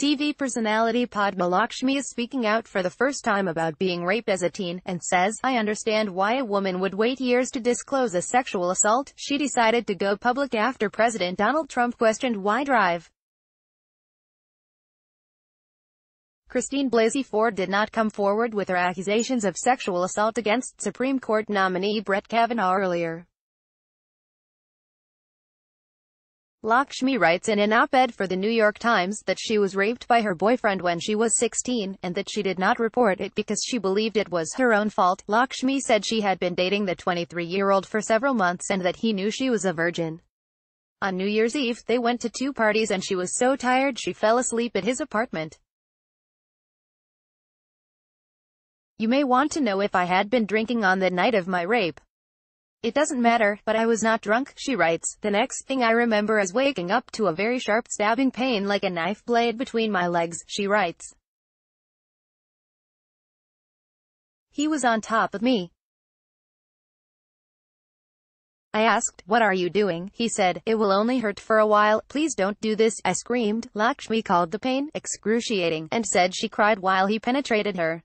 TV personality Padma Lakshmi is speaking out for the first time about being raped as a teen, and says, I understand why a woman would wait years to disclose a sexual assault. She decided to go public after President Donald Trump questioned why drive. Christine Blasey Ford did not come forward with her accusations of sexual assault against Supreme Court nominee Brett Kavanaugh earlier. Lakshmi writes in an op-ed for the New York Times that she was raped by her boyfriend when she was 16, and that she did not report it because she believed it was her own fault. Lakshmi said she had been dating the 23-year-old for several months and that he knew she was a virgin. On New Year's Eve, they went to two parties and she was so tired she fell asleep at his apartment. You may want to know if I had been drinking on the night of my rape. It doesn't matter, but I was not drunk, she writes. The next thing I remember is waking up to a very sharp stabbing pain like a knife blade between my legs, she writes. He was on top of me. I asked, what are you doing? He said, it will only hurt for a while, please don't do this, I screamed. Lakshmi called the pain excruciating, and said she cried while he penetrated her.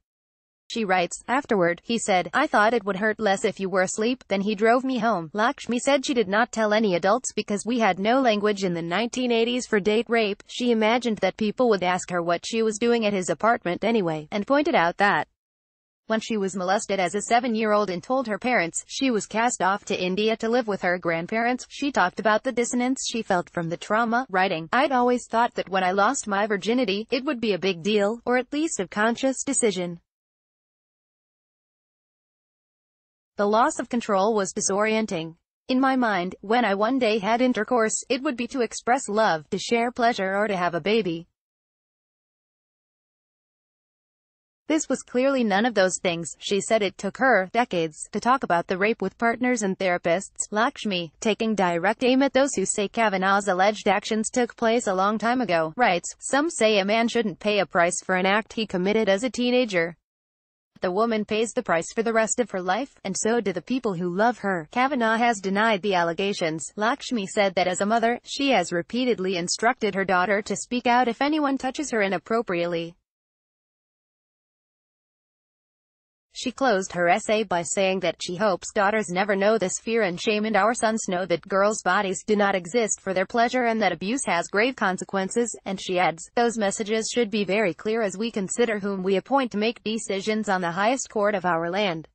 She writes, afterward, he said, I thought it would hurt less if you were asleep, then he drove me home. Lakshmi said she did not tell any adults because we had no language in the 1980s for date rape. She imagined that people would ask her what she was doing at his apartment anyway, and pointed out that when she was molested as a seven-year-old and told her parents she was cast off to India to live with her grandparents, she talked about the dissonance she felt from the trauma, writing, I'd always thought that when I lost my virginity, it would be a big deal, or at least a conscious decision. The loss of control was disorienting. In my mind, when I one day had intercourse, it would be to express love, to share pleasure or to have a baby. This was clearly none of those things. She said it took her decades to talk about the rape with partners and therapists. Lakshmi, taking direct aim at those who say Kavanaugh's alleged actions took place a long time ago, writes, Some say a man shouldn't pay a price for an act he committed as a teenager. The woman pays the price for the rest of her life, and so do the people who love her. Kavanaugh has denied the allegations. Lakshmi said that as a mother, she has repeatedly instructed her daughter to speak out if anyone touches her inappropriately. She closed her essay by saying that she hopes daughters never know this fear and shame and our sons know that girls' bodies do not exist for their pleasure and that abuse has grave consequences, and she adds, those messages should be very clear as we consider whom we appoint to make decisions on the highest court of our land.